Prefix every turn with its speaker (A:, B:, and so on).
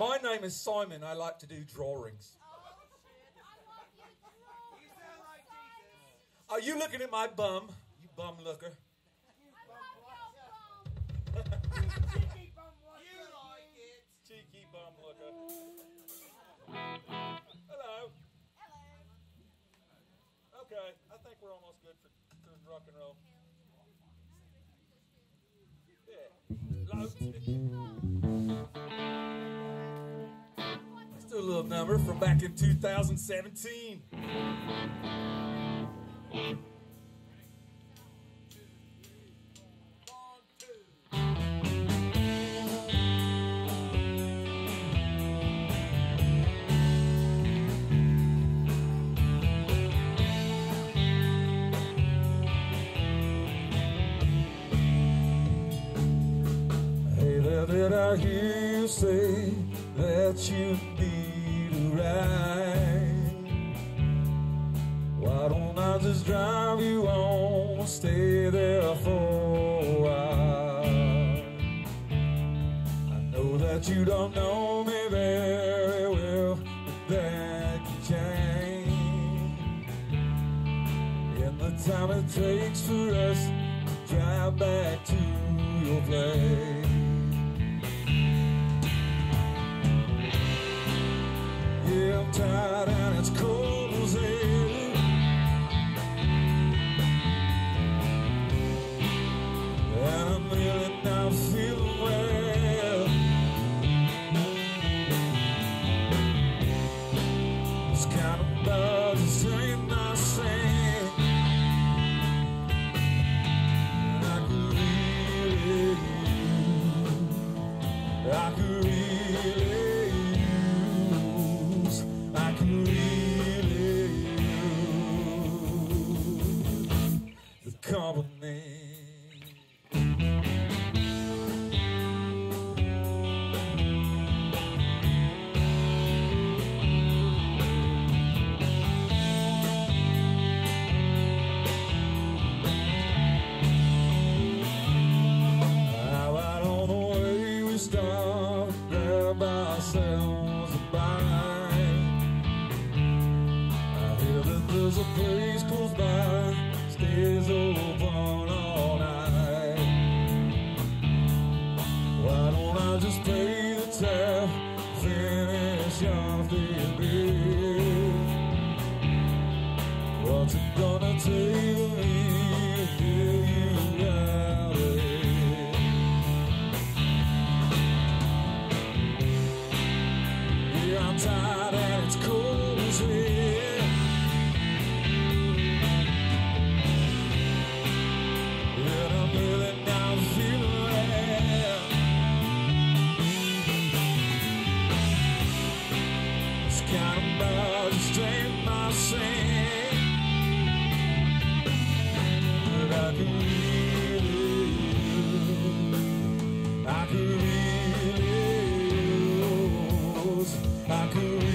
A: My name is Simon. I like to do drawings. Are you looking at my bum? You bum looker.
B: Cheeky bum watcher.
C: You like it.
A: Cheeky bum looker. Hello. Hello. Okay, I think we're almost good for, for rock and roll. Yeah. Loud. Little number from back in 2017. Hey there, did I hear you say that you need ride? Why don't I just drive you and stay there for a while? I know that you don't know me very well, but that can change. In the time it takes for us to drive back to your place. Use, I